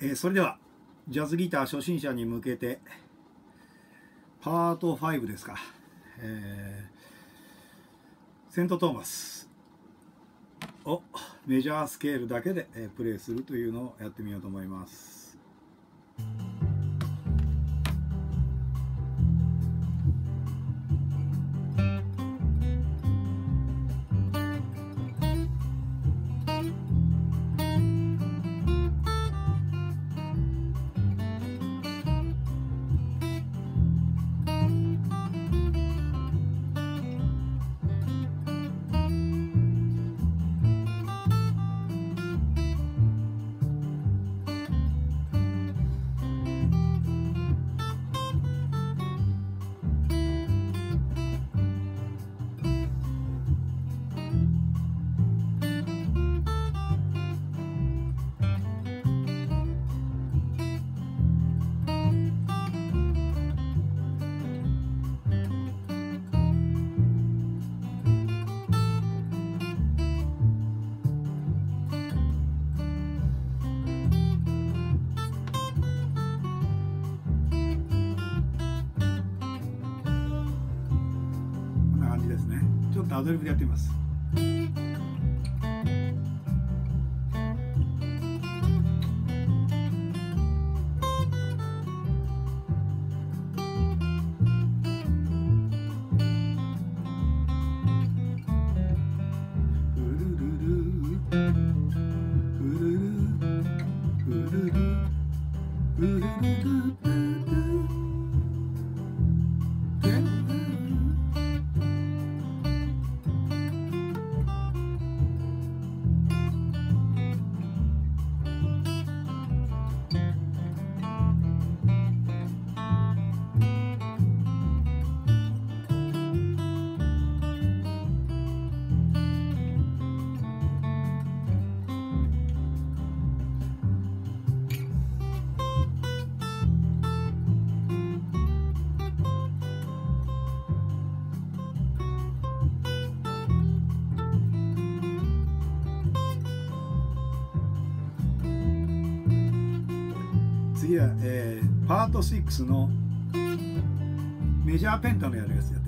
えーそれではジャズギター初心者に向けてパート5ですか、えーセント・トーマスをメジャースケールだけで、えープレイするというのをやってみようと思います。とアドリブでやってみます。次は、えーパート6のメジャーペンタのやるやつや。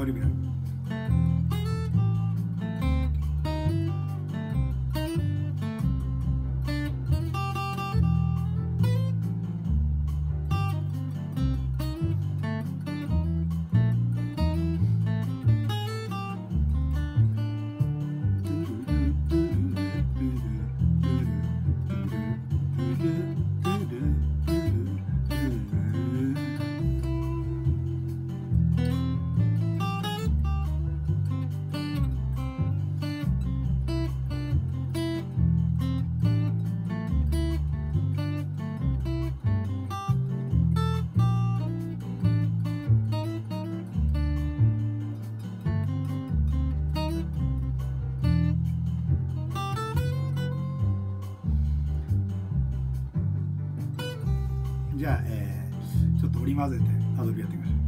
アドじゃあ、えーちょっと織り交ぜて遊びやってみましょう。